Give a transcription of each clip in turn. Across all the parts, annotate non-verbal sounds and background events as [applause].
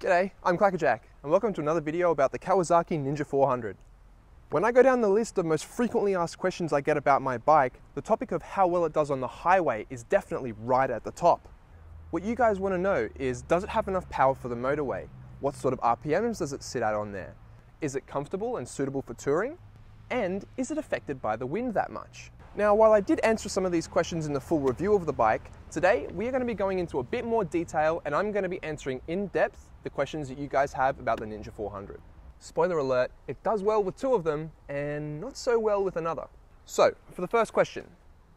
G'day, I'm Kwackajack, and welcome to another video about the Kawasaki Ninja 400. When I go down the list of most frequently asked questions I get about my bike, the topic of how well it does on the highway is definitely right at the top. What you guys want to know is, does it have enough power for the motorway? What sort of RPMs does it sit at on there? Is it comfortable and suitable for touring? And is it affected by the wind that much? Now, while I did answer some of these questions in the full review of the bike, today we are going to be going into a bit more detail and I'm going to be answering in depth the questions that you guys have about the Ninja 400. Spoiler alert, it does well with two of them and not so well with another. So, for the first question,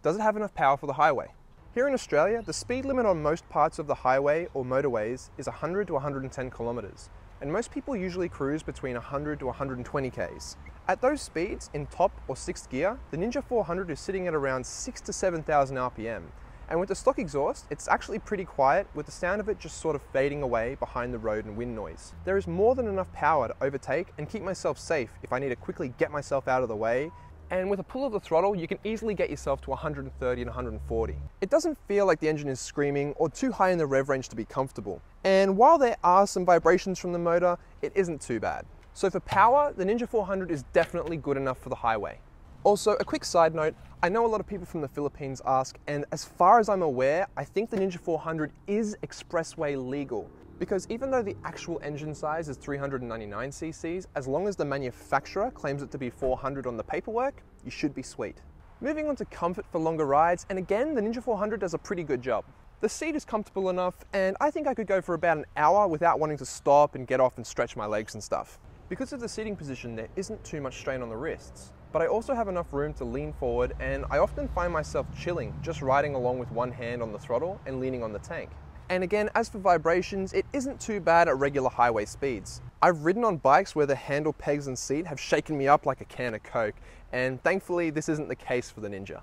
does it have enough power for the highway? Here in Australia, the speed limit on most parts of the highway or motorways is 100 to 110 kilometres, and most people usually cruise between 100 to 120 k's. At those speeds, in top or sixth gear, the Ninja 400 is sitting at around 6 to 7,000 RPM. And with the stock exhaust, it's actually pretty quiet with the sound of it just sort of fading away behind the road and wind noise. There is more than enough power to overtake and keep myself safe if I need to quickly get myself out of the way and with a pull of the throttle, you can easily get yourself to 130 and 140. It doesn't feel like the engine is screaming or too high in the rev range to be comfortable. And while there are some vibrations from the motor, it isn't too bad. So for power, the Ninja 400 is definitely good enough for the highway. Also, a quick side note, I know a lot of people from the Philippines ask, and as far as I'm aware, I think the Ninja 400 is expressway legal. Because even though the actual engine size is 399 cc's, as long as the manufacturer claims it to be 400 on the paperwork, you should be sweet. Moving on to comfort for longer rides, and again, the Ninja 400 does a pretty good job. The seat is comfortable enough, and I think I could go for about an hour without wanting to stop and get off and stretch my legs and stuff. Because of the seating position, there isn't too much strain on the wrists, but I also have enough room to lean forward, and I often find myself chilling, just riding along with one hand on the throttle and leaning on the tank. And again, as for vibrations, it isn't too bad at regular highway speeds. I've ridden on bikes where the handle pegs and seat have shaken me up like a can of Coke, and thankfully this isn't the case for the Ninja.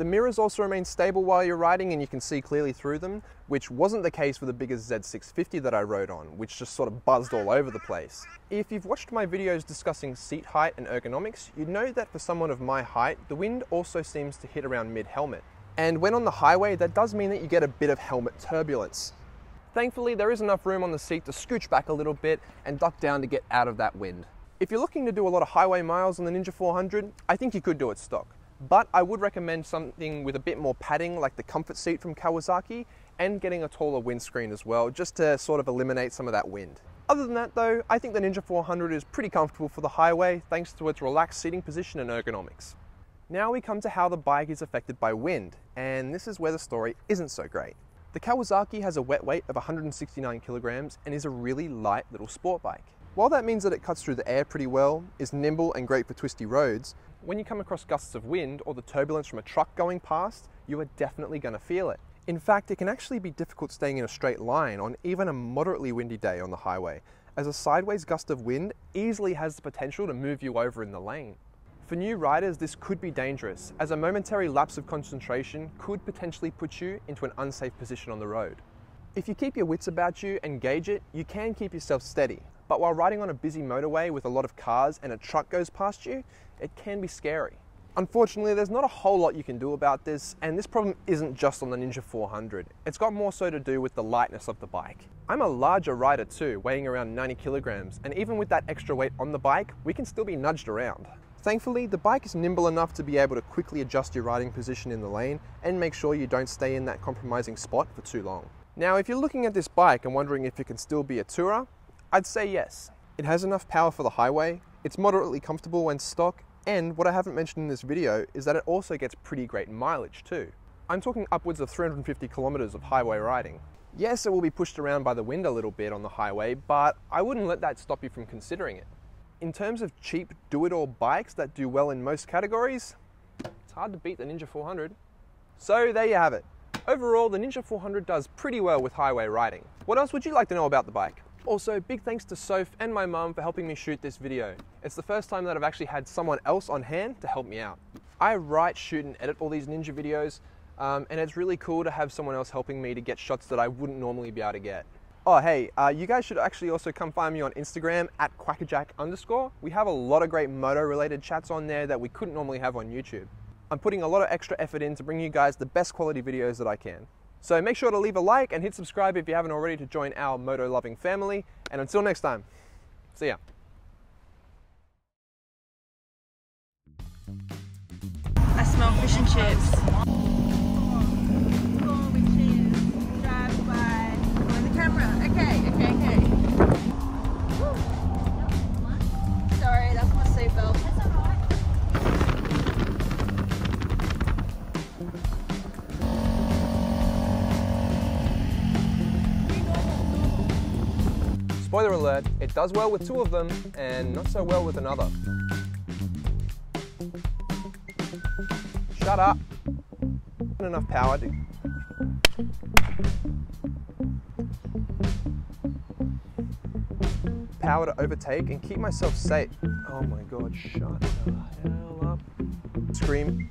The mirrors also remain stable while you're riding and you can see clearly through them, which wasn't the case for the bigger Z650 that I rode on, which just sort of buzzed all over the place. If you've watched my videos discussing seat height and ergonomics, you'd know that for someone of my height, the wind also seems to hit around mid-helmet. And when on the highway, that does mean that you get a bit of helmet turbulence. Thankfully, there is enough room on the seat to scooch back a little bit and duck down to get out of that wind. If you're looking to do a lot of highway miles on the Ninja 400, I think you could do it stock. But I would recommend something with a bit more padding like the comfort seat from Kawasaki and getting a taller windscreen as well, just to sort of eliminate some of that wind. Other than that though, I think the Ninja 400 is pretty comfortable for the highway thanks to its relaxed seating position and ergonomics. Now we come to how the bike is affected by wind, and this is where the story isn't so great. The Kawasaki has a wet weight of 169 kilograms and is a really light little sport bike. While that means that it cuts through the air pretty well, is nimble and great for twisty roads, when you come across gusts of wind or the turbulence from a truck going past, you are definitely going to feel it. In fact, it can actually be difficult staying in a straight line on even a moderately windy day on the highway, as a sideways gust of wind easily has the potential to move you over in the lane. For new riders, this could be dangerous, as a momentary lapse of concentration could potentially put you into an unsafe position on the road. If you keep your wits about you and gauge it, you can keep yourself steady. But while riding on a busy motorway with a lot of cars and a truck goes past you, it can be scary. Unfortunately, there's not a whole lot you can do about this, and this problem isn't just on the Ninja 400. It's got more so to do with the lightness of the bike. I'm a larger rider too, weighing around 90 kilograms, and even with that extra weight on the bike, we can still be nudged around. Thankfully, the bike is nimble enough to be able to quickly adjust your riding position in the lane and make sure you don't stay in that compromising spot for too long. Now, if you're looking at this bike and wondering if it can still be a tourer, I'd say yes. It has enough power for the highway, it's moderately comfortable when stock, and what I haven't mentioned in this video is that it also gets pretty great mileage too. I'm talking upwards of 350 kilometers of highway riding. Yes, it will be pushed around by the wind a little bit on the highway, but I wouldn't let that stop you from considering it in terms of cheap do-it-all bikes that do well in most categories, it's hard to beat the Ninja 400. So there you have it. Overall, the Ninja 400 does pretty well with highway riding. What else would you like to know about the bike? Also, big thanks to Soph and my mum for helping me shoot this video. It's the first time that I've actually had someone else on hand to help me out. I write, shoot and edit all these Ninja videos, um, and it's really cool to have someone else helping me to get shots that I wouldn't normally be able to get. Oh, hey, uh, you guys should actually also come find me on Instagram at kwackajack underscore. We have a lot of great moto related chats on there that we couldn't normally have on YouTube. I'm putting a lot of extra effort in to bring you guys the best quality videos that I can. So make sure to leave a like and hit subscribe if you haven't already to join our moto loving family. And until next time, see ya. Smell fish and chips. Spoiler alert, it does well with two of them and not so well with another. Shut up. Not enough power to. Power to overtake and keep myself safe. Oh my god, shut the hell up. Scream.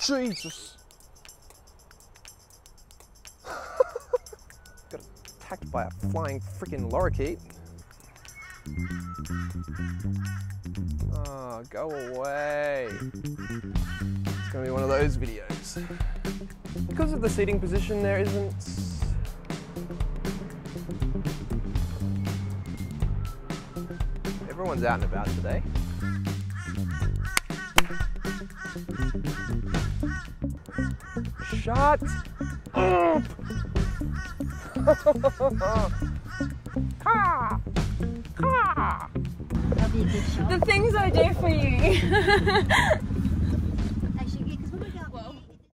Jesus. [laughs] Got attacked by a flying freaking lorikeet. Oh, go away. It's gonna be one of those videos. Because of the seating position, there isn't. Everyone's out and about today. Shut up! [laughs] The things I do for you. [laughs]